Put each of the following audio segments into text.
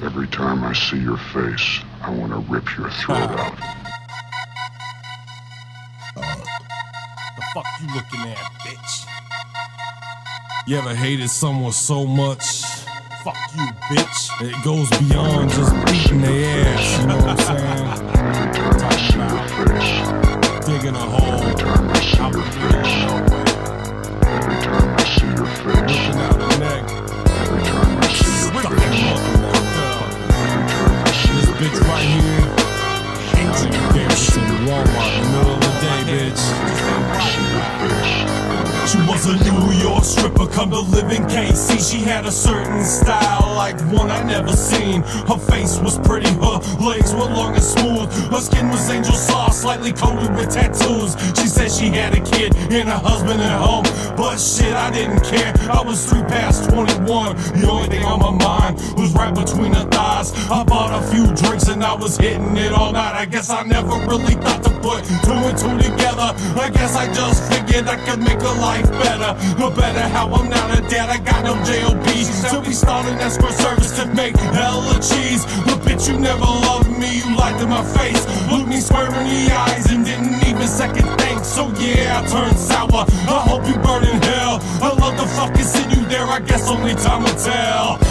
Every time I see your face, I want to rip your throat out. Uh, the fuck you looking at, bitch? You ever hated someone so much? Fuck you, bitch. It goes beyond just beating their ass, you know what I'm saying? Every time I see your face, Digging a hole every time I see your face, Walmart day, bitch. She was a New York stripper, come to live in KC. She had a certain style, like one I never seen. Her face was pretty, her legs were long and smooth. Her skin was angel soft, slightly coated with tattoos. She said she had a kid and a husband at home, but shit, I didn't care. I was three past 21. The only thing on my mind was right between her thighs. I bought a few drinks and I was hitting it all night. I guess I never really thought to put two and two together. I guess I just figured I could make her life better. No better how I'm not a dad, I got no JOB. So we started escort service to make hella cheese. But bitch, you never loved me, you lied to my face. Looked me square in the eyes and didn't even second think. So yeah, I turned sour. I hope you burn in hell. I love the fucking seeing you there, I guess only time will tell.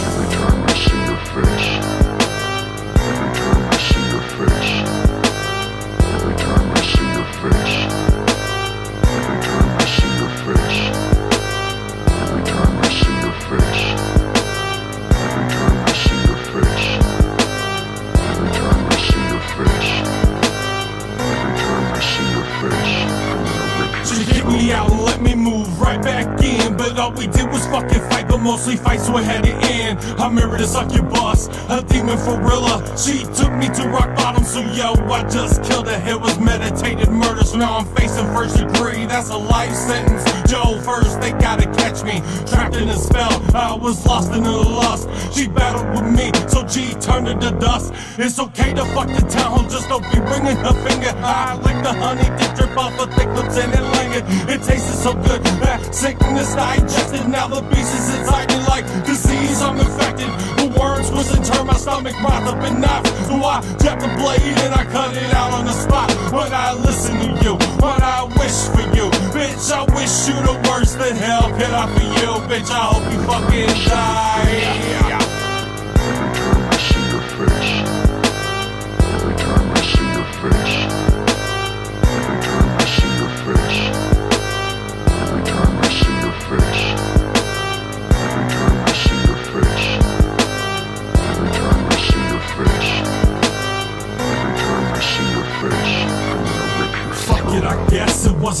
Move right back in. But all we did was fucking fight, but mostly fights it had to end. I married a succubus, a demon gorilla. She took me to rock bottom, so yo, I just killed her. It was meditated murder, so now I'm facing first degree. That's a life sentence. Joe, first they gotta catch me. Trapped in a spell, I was lost in the lust. She battled with me, so G turned her to dust. It's okay to fuck the town, just don't be bringing her finger high like the honey dip drip off her thick lips and it linger. It tasted so good that sickness digested. Now the beast is me like disease. I'm infected. The worms twisting, turn my stomach broth up in knots. So I jabbed the blade and I cut it out on the spot. When I listen to you, when I wish for you, bitch, I wish you the worst that hell could I for you, bitch. I hope you fucking die.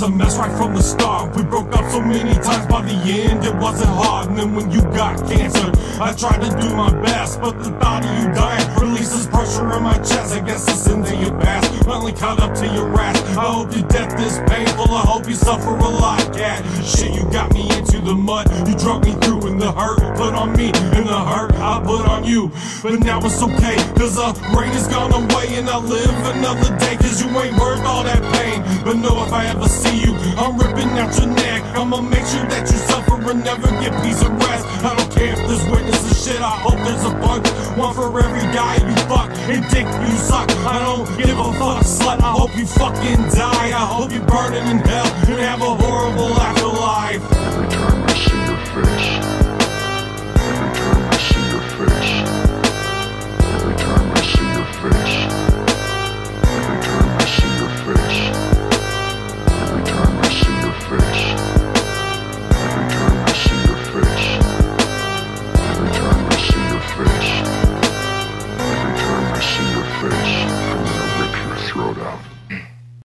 Was a mess right from the start. We broke up so many times by the end, it wasn't hard. And then when you got cancer, I tried to do my best, but the thought of you dying releases pressure in my chest. I guess it's into your past, finally caught up to your ass. I hope your death is painful, I hope you suffer a lot, cat. Shit, you got me into the mud, you drug me the hurt. Put on me and the hurt, I put on you. But now it's okay, cause the rain has gone away and I live another day, cause you ain't worth all that pain. But know if I ever see you, I'm ripping out your neck. I'ma make sure that you suffer and never get peace and rest. I don't care if there's witnesses shit, I hope there's a bunch. One for every guy you fuck and dick you suck. I don't give a fuck, slut. I hope you fucking die. I hope you burn in hell and have a horrible afterlife.